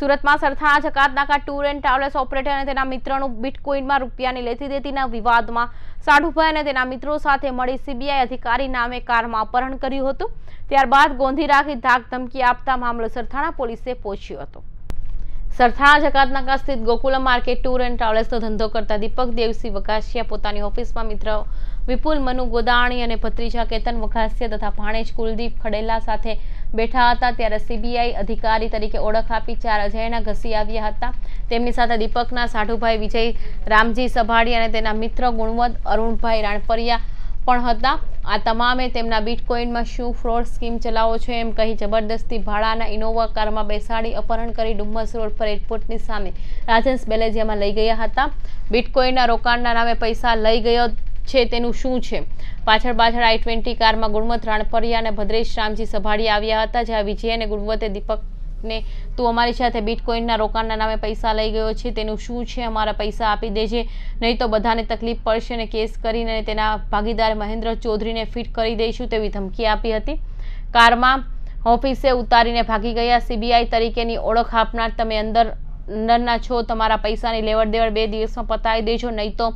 સુરતમાં Sarthana Jakatnaka tour and travels operator અને તેના મિત્રનું બિટકોઇનમાં રૂપિયાની લેતી દેતીના વિવાદમાં સાઢુભાઈ અને તેના મિત્રો સાથે મળી સીબીઆઈ અધિકારી નામે કારમાં અપહરણ કર્યું હતું ત્યારબાદ ગોંધી રાખી ધાક ધમકી આપતા મામલો સરથાણા પોલીસે પહોંચ્યો હતો સરથાણા જકાતનાકા સ્થિત ગોકુલમ માર્કેટ ટૂર એન્ડ ટ્રાવેલ્સનો ધંધો કરતા દીપક દેવસિંહ વઘાસિયા પોતાની ઓફિસમાં મિત્ર વિપુલ મનુ ગોદાણી અને ભત્રીજા કેતન વઘાસિયા તથા ભાણેજ કુલદીપ ખડેલા સાથે બેઠા હતા ત્યારે સીબીઆઈ અધિકારી તરીકે ઓળખ આપી ચાર અજયના ઘસી આવ્યા હતા તેમની સાથે દીપકના સાઢુભાઈ વિજય રામજી સભાડી અને તેના મિત્ર ગુણવંત અરુણભાઈ રાણપરિયા પણ હતા આ તમામે તેમના બિટકોઇનમાં શું ફ્રોડ સ્કીમ ચલાવો છો એમ કહી જબરદસ્તી ભાડાના ઇનોવા કારમાં બેસાડી અપહરણ કરી ડુમ્મસ રોડ પર એરપોર્ટની સામે રાજન્સ બેલેજિયામાં લઈ ગયા હતા બિટકોઇનના રોકાણના નામે પૈસા લઈ ગયો છે તેનું શું છે પાછળ પાછળ આઈ ટ્વેન્ટી કારમાં ગુણવંત રાણપરિયા અને ભદ્રેશ રામજી સભાડી આવ્યા હતા જ્યાં વિજય અને ગુણવંતે દીપકને તું અમારી સાથે બિટકોઇનના રોકાણના નામે પૈસા લઈ ગયો છે તેનું શું છે અમારા પૈસા આપી દેજે નહીં તો બધાને તકલીફ પડશે અને કેસ કરીને તેના ભાગીદાર મહેન્દ્ર ચૌધરીને ફિટ કરી દઈશું તેવી ધમકી આપી હતી કારમાં ઓફિસે ઉતારીને ભાગી ગયા સીબીઆઈ તરીકેની ઓળખ આપનાર તમે અંદર અંદરના છો તમારા પૈસાની લેવડ દેવડ બે દિવસમાં પતાવી દેજો નહીં તો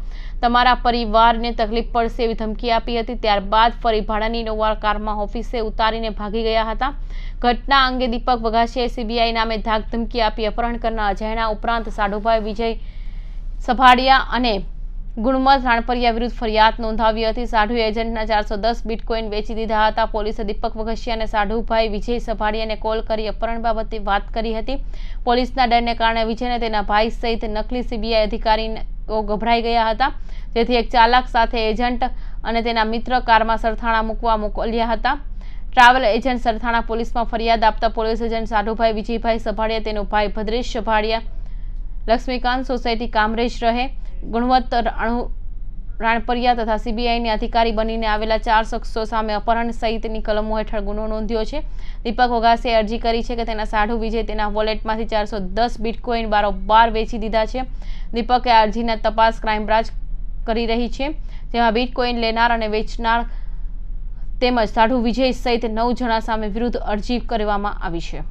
તમારા પરિવારને તકલીફ પડશે એવી ધમકી આપી હતી ત્યારબાદ ફરી ભાડાની નોવાર કારમાં ઓફિસે ઉતારીને ભાગી ગયા હતા ઘટના અંગે દીપક વઘાસિયાએ સીબીઆઈ નામે ધાક ધમકી આપી અપહરણ કરનાર અજયના ઉપરાંત સાઢુભાઈ વિજય સભાડિયા અને ગુણમત રાણપરિયા વિરુદ્ધ ફરિયાદ નોંધાવી હતી સાઢુ એજન્ટના ચારસો દસ બિટકોઇન વેચી દીધા હતા પોલીસે દીપક વઘસિયા અને સાઢુભાઈ વિજય સભાડિયાને કોલ કરી અપહરણ બાબતે વાત કરી હતી પોલીસના ડરને કારણે વિજયને તેના ભાઈ સહિત નકલી સીબીઆઈ અધિકારીઓ ગભરાઈ ગયા હતા જેથી એક ચાલક સાથે એજન્ટ અને તેના મિત્ર કારમાં સરથાણા મૂકવા મોકલ્યા હતા ટ્રાવેલ એજન્ટ સરથાણા પોલીસમાં ફરિયાદ આપતા પોલીસ એજન્ટ સાઢુભાઈ વિજયભાઈ સભાડિયા તેનો ભાઈ ભદ્રેશ સભાડિયા લક્ષ્મીકાંત સોસાયટી કામરેજ રહે ગુણવત્ત રાણપરિયા તથા સીબીઆઈની અધિકારી બનીને આવેલા ચાર શખ્સો સામે અપહરણ સહિતની કલમો હેઠળ ગુનો નોંધ્યો છે. દીપક વઘાસીએ અરજી કરી છે કે તેના સાઢુ વિજય તેના વોલેટમાંથી ચારસો દસ બિટકોઇન બારોબાર વેચી દીધા છે. દીપકે અરજીના તપાસ ક્રાઇમ બ્રાન્ચ કરી રહી છે, જેમાં બિટકોઇન લેનાર અને વેચનાર તેમજ સાઢુ વિજય સહિત નવ જણા સામે વિરુદ્ધ અરજી કરવામાં આવી છે.